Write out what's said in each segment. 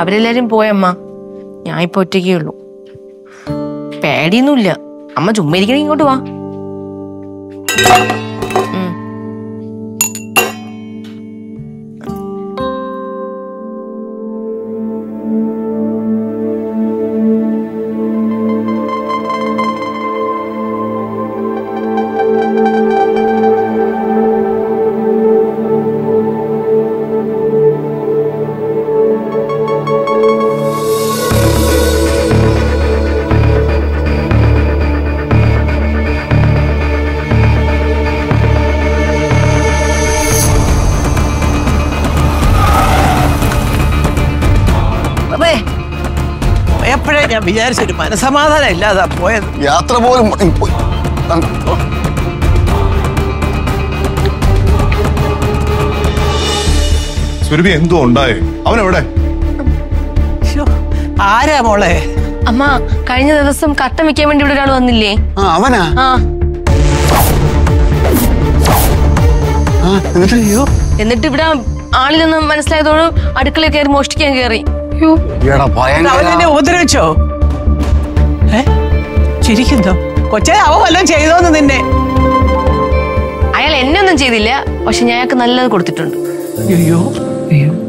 അവരെല്ലാരും പോയമ്മ ഞാൻ ഇപ്പൊ ഒറ്റയ്ക്കേ ഉള്ളൂ. പേടിയൊന്നുമില്ല. അമ്മ ചുമ്മാ ഇരിക്കണെങ്കിൽ ഇങ്ങോട്ട് വാ. അതെ പോയപ്പോഴേ ഞാൻ വിചാരിച്ചൊരു മനസമാധാനം ഇല്ലാതാ പോയത്. യാത്ര പോലും പോയി. സുരഭി എന്തോ ഉണ്ടായി? അവനെവിടെ? ശ്ശോ, ആരാ മോളെ? അമ്മ കഴിഞ്ഞ ദിവസം കട്ട വെക്കാൻ വേണ്ടി ഇവിടെ ഒരാൾ വന്നില്ലേ? ആ അവനാ? ആ. ആ എന്നിട്ട് എന്നിട്ട് ഇവിടെ ആളിലൊന്നും മനസ്സിലായതോട് അടുക്കളയിൽ കയറി മോഷ്ടിക്കാൻ കയറി. അവനെന്നെ ഉപദ്രവിച്ചോ? ഏ? ചിരിക്കുന്നോ. കൊച്ചെ അവ വല്ലതും ചെയ്തോന്ന് നിന്നെ. അയാൾ എന്നെ ഒന്നും ചെയ്തില്ല പക്ഷെ ഞാൻ അയാൾക്ക് നല്ലത് കൊടുത്തിട്ടുണ്ട്. അയ്യോ.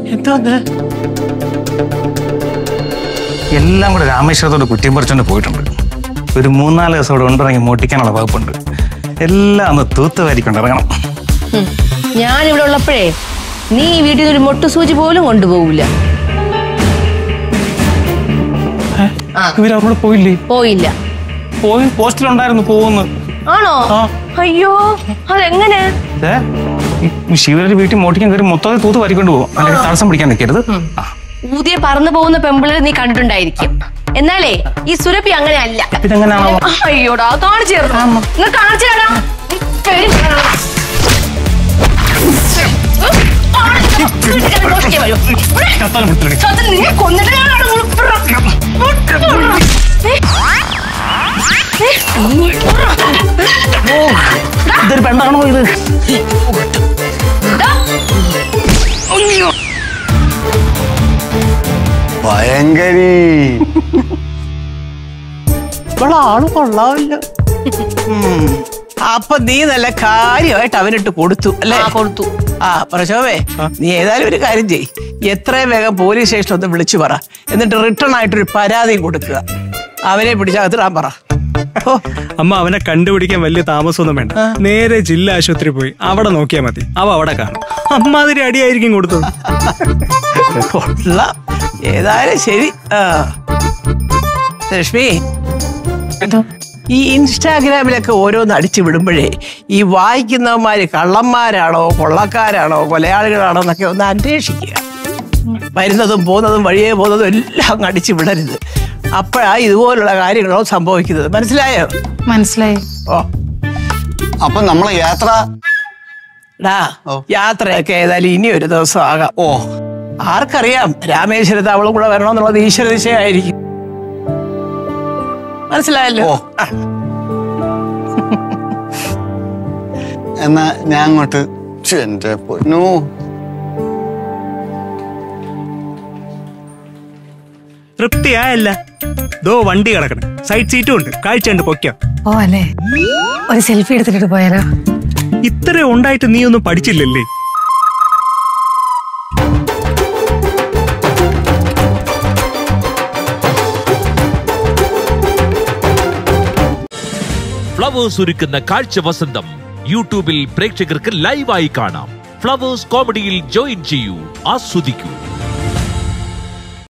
എന്തോന്ന്? എല്ലാം കൂടെ രാമേശ്വരത്തോട് കുറ്റിയും പറിച്ചോണ്ട് പോയിട്ടുണ്ട്. ഒരു മൂന്നാൽ ദിവസം ഇവിടെ ഉണ്ടിറങ്ങി മോട്ടിക്കാനുള്ള വകുപ്പുണ്ട്. എല്ലാം ഒന്ന് തൂത്ത് വാരിക്കൊണ്ട് ഇറങ്ങണം. ഞാൻ ഇവിടെ ഉള്ളപ്പോഴേ നീ ഈ വീട്ടിൽ നിന്ന് ഒരു മൊട്ടുസൂചി പോലും കൊണ്ടുപോകില്ല ഇവരവിടെ പോയില്ലേ? പോയില്ല. പോയി പോസ്റ്റിലുണ്ടായിരുന്നു പോകുന്നു ആണോ? അയ്യോ അതെങ്ങനെ? ശിവരുടെ വീട്ടിൽ മോട്ടിക്കാൻ കയറി മൊത്തത്തിൽ തൂത്ത് വരിക്കൊണ്ട് പോകും. അല്ലെങ്കിൽ തടസ്സം പിടിക്കാൻ നിൽക്കരുത്. ഊതിയെ പറന്നു പോകുന്ന പെമ്പിളരെ നീ കണ്ടിട്ടുണ്ടായിരിക്കും. എന്നാലേ ഈ സുരഭി അങ്ങനെ അല്ല അയ്യോടാ കാണിച്ചു നിങ്ങൾ കാണിച്ചു തരാം കൊന്നിട്ട് ഇതൊരു പെണ്ണാണോ ഇത് ഭയങ്കരി. ഇവളെ ആൾ കൊള്ളാവില്ല. അപ്പൊ നീ നല്ല കാര്യമായിട്ട് അവനിട്ട് കൊടുത്തു അല്ലേ? കൊടുത്തു. ആ പ്രശോഭേ നീ ഏതായാലും ഒരു കാര്യം ചെയ് എത്രയും വേഗം പോലീസ് സ്റ്റേഷനിൽ ഒന്ന് വിളിച്ചു പറ. എന്നിട്ട് റിട്ടേൺ ആയിട്ടൊരു പരാതിയും കൊടുക്കുക. അവനെ പിടിച്ചകത്തിടാൻ പറ. അമ്മ അവനെ കണ്ടുപിടിക്കാൻ വലിയ താമസമൊന്നും വേണ്ട. നേരെ ജില്ലാ ആശുപത്രി പോയി. അവിടെ നോക്കിയാൽ മതി. അവ അവിടെ കാണും. അമ്മ അമ്മാതിരി അടിയായിരിക്കും കൊടുത്തത് കൊള്ളാം. ഏതായാലും ശരി. ലക്ഷ്മി ഈ ഇൻസ്റ്റാഗ്രാമിലൊക്കെ ഓരോന്ന് അടിച്ചു വിടുമ്പോഴേ ഈ വായിക്കുന്നവന്മാര് കള്ളന്മാരാണോ കൊള്ളക്കാരാണോ കൊലയാളികളാണോ എന്നൊക്കെ ഒന്ന് അന്വേഷിക്കുക. വരുന്നതും പോകുന്നതും വഴിയേ പോകുന്നതും എല്ലാം അങ്ങ് അടിച്ചു വിടരുത്. അപ്പോഴാ ഇതുപോലുള്ള കാര്യങ്ങളോ സംഭവിക്കുന്നത്. മനസ്സിലായോ? മനസ്സിലായി. ഓ. അപ്പൊ നമ്മളെ യാത്ര ഡാ. യാത്രയൊക്കെ ഏതായാലും ഇനി ഒരു ദിവസം ആകാം. ഓ. ആർക്കറിയാം രാമേശ്വരത്ത് അവളും കൂടെ വരണമെന്നുള്ളത് ഈശ്വര ദിശയായിരിക്കും. മനസ്സിലായല്ലോ? ഓ. എന്നാ ഞാൻ അങ്ങോട്ട് എന്റെ പൊന്നു തൃപ്തിയായല്ല. ദോ വണ്ടി കിടക്കണം. സൈഡ് സീറ്റും ഉണ്ട്. കാഴ്ച ഉണ്ട് പൊയ്ക്കാം. ഓ അല്ലേ? ഒരു സെൽഫി എടുത്തിട്ട് പോയാലോ ഇത്ര ഉണ്ടായിട്ട് നീ ഒന്നും പഠിച്ചില്ലല്ലേ? ഫ്ലവേഴ്സ് ഒരുക്കുന്ന കാഴ്ച വസന്തം യൂട്യൂബിൽ പ്രേക്ഷകർക്ക് ലൈവായി കാണാം. ഫ്ലവേഴ്സ് കോമഡിയിൽ ജോയിൻ ചെയ്യൂ. ആസ്വദിക്കൂ.